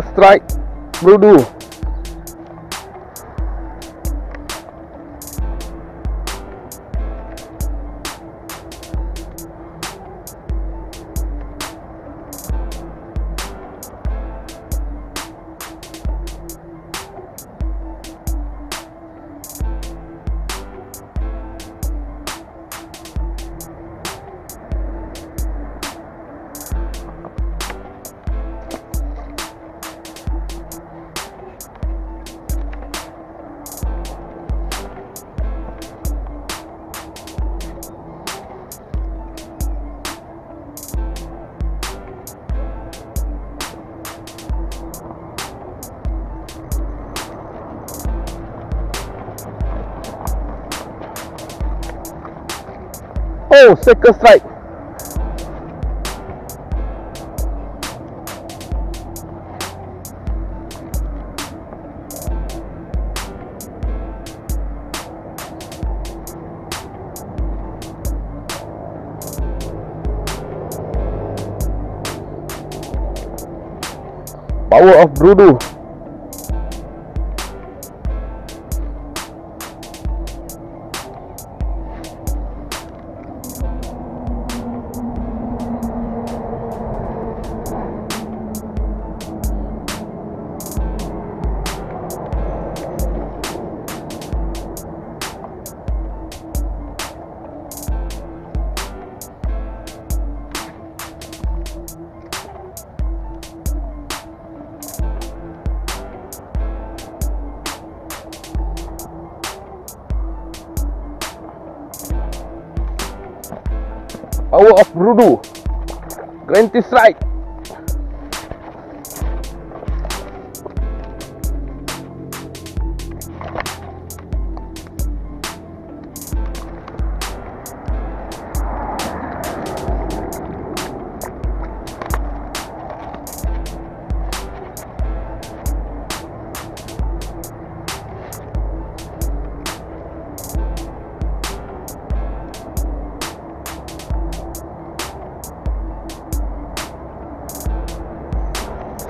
Strike, Brudu. Oh, second strike. Power of Brudu. Power of Brudu. Granty strike.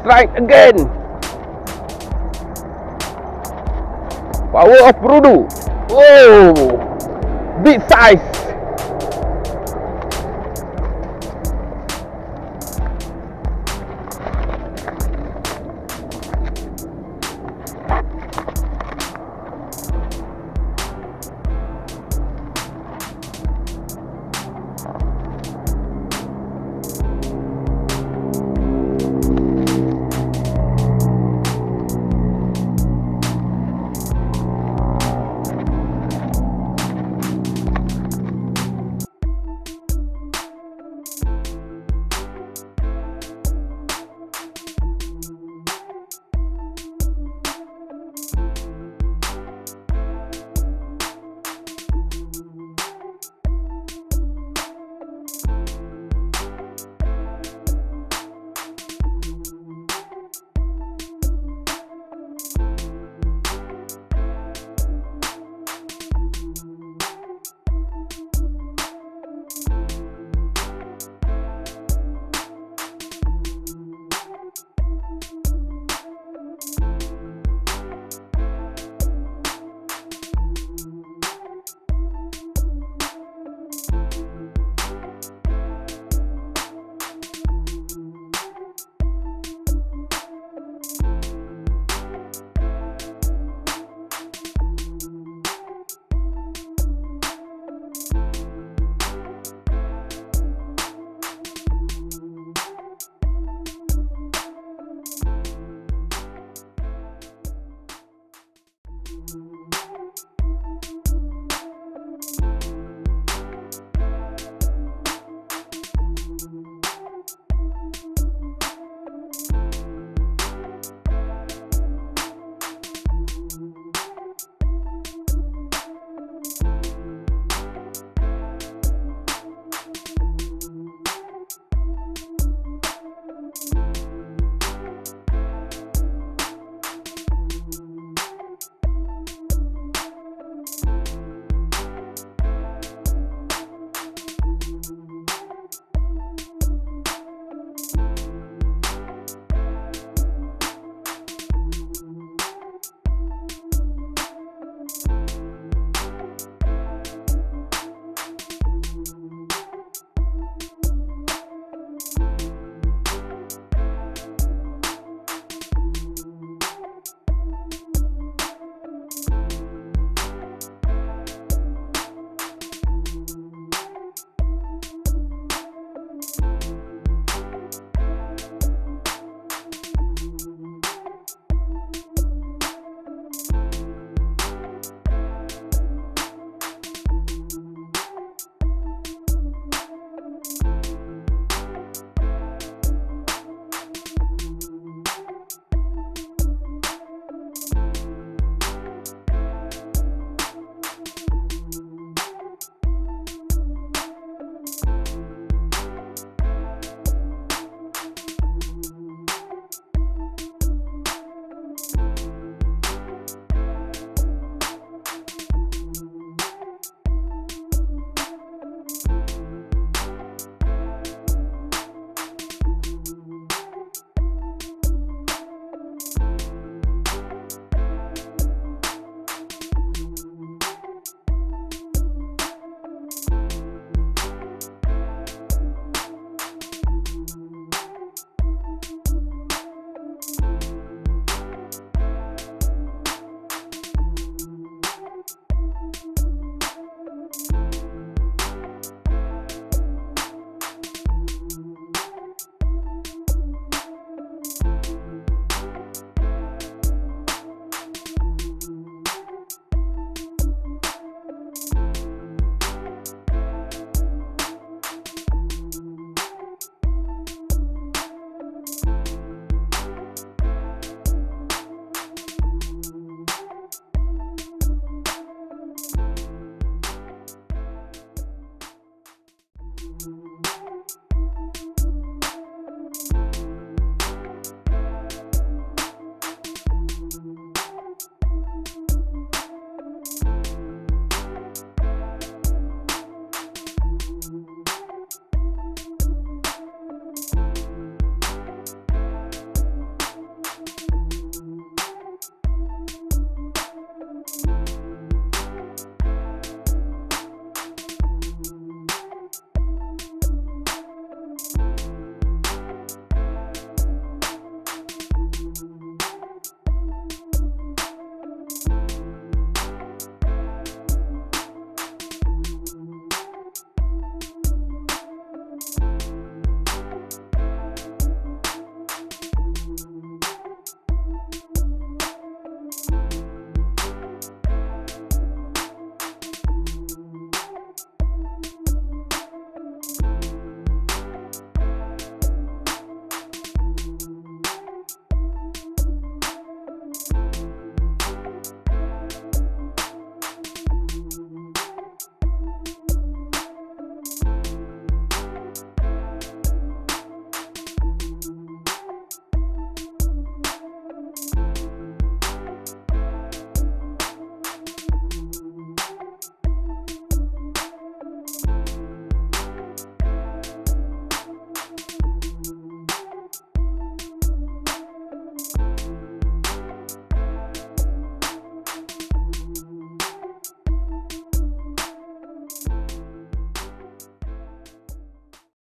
Strike again. Power of Brudu. Oh, big size.